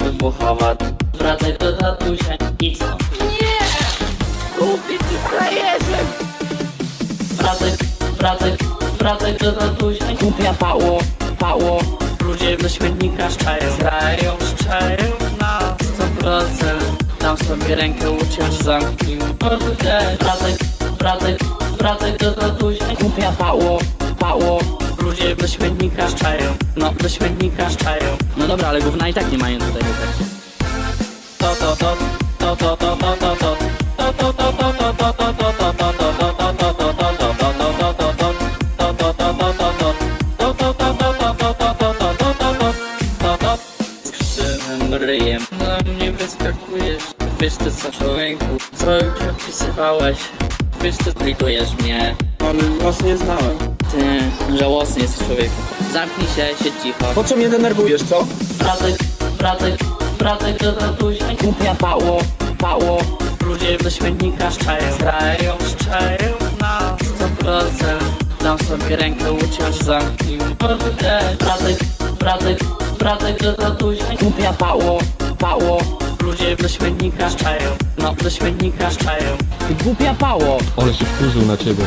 Ona wybuchowa, wracaj do tatusia i co? Nie! Głupi ty frajerze! Wracaj, wracaj, wracaj do tatusia. Głupia pało, pało. Ludzie do śmietnika szczają. Szczają, szczają na 100% Dam sobie rękę uciąć, zamknij Wracaj, wracaj, wracaj do tatusia. Głupia pało, pało Ludzie do śmietnika szczają No, do śmietnika szczają No dobra, ale gówna i tak nie mają tutaj wybrać to to to to to to to to to mnie wyskakujesz Wiesz ty co człowieku, co już opisywałeś Wiesz ty mnie Ale was nie znałem. Ty żałosny jesteś człowieku Zamknij się, siedź cicho. Po co mnie denerwujesz, co? Wracaj, wracaj, wracaj do tatusia Głupia pało, pało. Ludzie do śmietnika szczają. Szczają, szczają na 100% Dam sobie rękę uciąć, zamknij. Mordę Wracaj, wracaj, wracaj do tatusia Głupia pało, pało. Ludzie do śmietnika szczają. No, do śmietnika szczają. Głupia pało. Ale się wkurzył na ciebie.